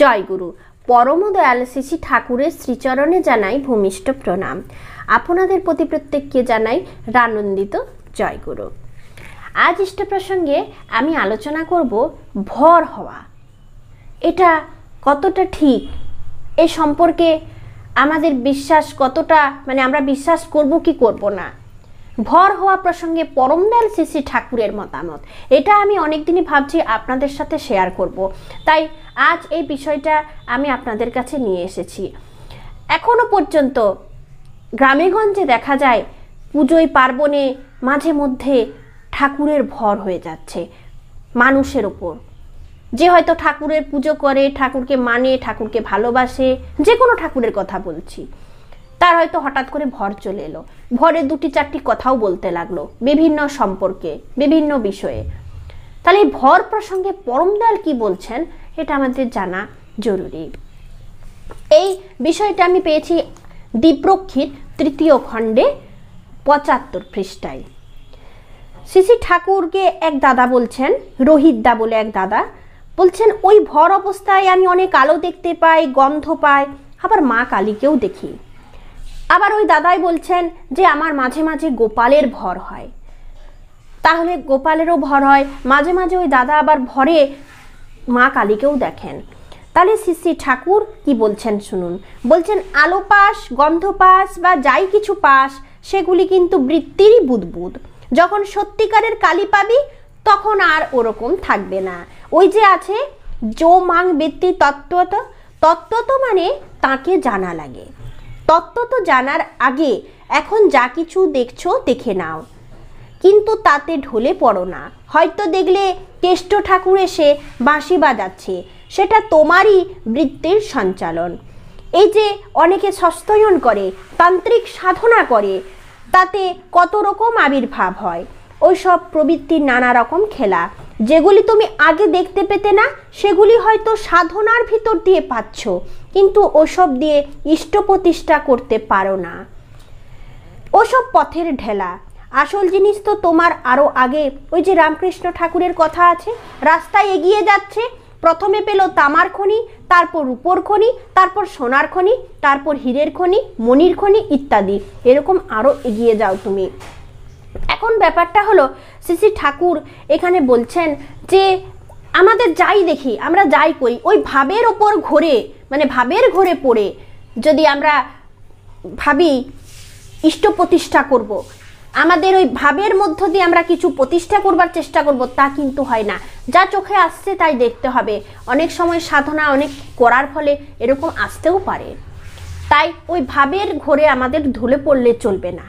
জয়গুরু। পরম দয়াল শ্রী ঠাকুরের শ্রীচরণে জানাই ভূমিষ্ঠ প্রণাম। আপনাদের প্রতি প্রত্যেককে জানাই রানন্দিত জয়গুরু। আজ ইষ্ট প্রসঙ্গে আমি আলোচনা করব ভর হওয়া। এটা কতটা ঠিক? এ সম্পর্কে আমাদের বিশ্বাস কতটা মানে আমরা বিশ্বাস করব কি করব না? ভর হওয়া প্রসঙ্গে পরমদয়াল শ্রী ঠাকুরের মতামত। এটা আমি অনেকদিনই ভাবছি আপনাদের সাথে শেয়ার করব। তাই আজ এই বিষয়টা আমি আপনাদের কাছে নিয়ে এসেছি। এখনও পর্যন্ত গ্রামেগঞ্জে দেখা যায় পুজোয় পার্বণে মাঝে মধ্যে ঠাকুরের ভর হয়ে যাচ্ছে মানুষের ওপর। যে হয়তো ঠাকুরের পুজো করে, ঠাকুরকে মানে ঠাকুরকে ভালোবাসে, যে কোনো ঠাকুরের কথা বলছি। তার হয়তো হঠাৎ করে ভর চলে এলো। ভরে দুটি চারটি কথাও বলতে লাগল, বিভিন্ন সম্পর্কে, বিভিন্ন বিষয়ে। তাহলে ভর প্রসঙ্গে পরমদয়াল কি বলছেন, এটা আমাদের জানা জরুরি। এই বিষয়টা আমি পেয়েছি দ্বীপ্রক্ষিত তৃতীয় খণ্ডে পঁচাত্তর পৃষ্ঠায়। শ্রী ঠাকুরকে এক দাদা বলছেন রোহিত দা বলে এক দাদা বলছেন, ওই ভর অবস্থায় আমি অনেক আলো দেখতে পাই, গন্ধ পাই, আবার মা কালীকেও দেখি। আবার ওই দাদাই বলছেন যে আমার মাঝে মাঝে গোপালের ভর হয়। তাহলে গোপালেরও ভর হয়, মাঝে মাঝে ওই দাদা আবার ভরে মা কালীকেও দেখেন। তাহলে শ্রী ঠাকুর কি বলছেন শুনুন। বলছেন, আলো পাস, গন্ধ পাস বা যাই কিছু পাস, সেগুলি কিন্তু বৃত্তিরই বুদবুদ। যখন সত্যিকারের কালী পাবি, তখন আর ওরকম থাকবে না। ওই যে আছে জো মাং বৃত্তি তত্ত্বত তত্ত্বত মানে তাকে জানা লাগে। তত্ত্ব তো জানার আগে এখন যা কিছু দেখছ দেখে নাও। কিন্তু তাতে ঢলে পড়ো না। হয়তো দেখলে কেষ্ট ঠাকুর এসে বাঁশি বাজাচ্ছে। সেটা তোমারই বৃত্তির সঞ্চালন। এই যে অনেকে সস্তয়ন করে, তান্ত্রিক সাধনা করে, তাতে কত রকম আবির্ভাব হয়? ওই সব প্রবৃত্তির নানা রকম খেলা। যেগুলি তুমি আগে দেখতে পেতে না, সেগুলি হয়তো সাধনার ভিতর দিয়ে পাচ্ছ, কিন্তু ওসব দিয়ে ইষ্ট প্রতিষ্ঠা করতে পারো না। ওসব পথের ঢেলা। আসল জিনিস তো তোমার আরও আগে। ওই যে রামকৃষ্ণ ঠাকুরের কথা আছে, রাস্তায় এগিয়ে যাচ্ছে, প্রথমে পেল তামার খনি, তারপর রূপোর খনি, তারপর সোনার খনি, তারপর হীরের খনি মনির খনি ইত্যাদি। এরকম আরও এগিয়ে যাও তুমি। এখন ব্যাপারটা হলো শ্রী ঠাকুর এখানে বলছেন যে আমাদের যাই দেখি, আমরা যাই করি, ওই ভাবের ওপর ঘোরে মানে ভাবের ঘোরে পড়ে, যদি আমরা ভাবি ইষ্ট প্রতিষ্ঠা করব। আমাদের ওই ভাবের মধ্য দিয়ে আমরা কিছু প্রতিষ্ঠা করবার চেষ্টা করব, তা কিন্তু হয় না। যা চোখে আসছে তাই দেখতে হবে। অনেক সময় সাধনা, অনেক করার ফলে এরকম আসতেও পারে। তাই ওই ভাবের ঘোরে আমাদের ধুলে পড়লে চলবে না।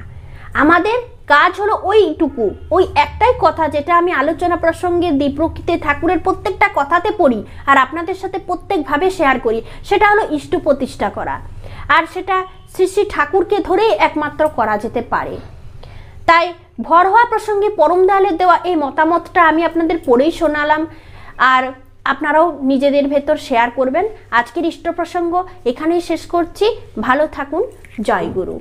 আমাদের কাজ হলো ওইটুকু। ওই একটাই কথা যেটা আমি আলোচনা প্রসঙ্গে দ্বীপ্রকৃতি ঠাকুরের প্রত্যেকটা কথাতে পড়ি আর আপনাদের সাথে প্রত্যেকভাবে শেয়ার করি, সেটা হলো ইষ্ট প্রতিষ্ঠা করা। আর সেটা শ্রী শ্রী ঠাকুরকে ধরেই একমাত্র করা যেতে পারে। তাই ভর হওয়া প্রসঙ্গে পরম দয়ালের দেওয়া এই মতামতটা আমি আপনাদের পড়েই শোনালাম আর আপনারাও নিজেদের ভেতর শেয়ার করবেন। আজকের ইষ্ট প্রসঙ্গ এখানেই শেষ করছি। ভালো থাকুন। জয় গুরু।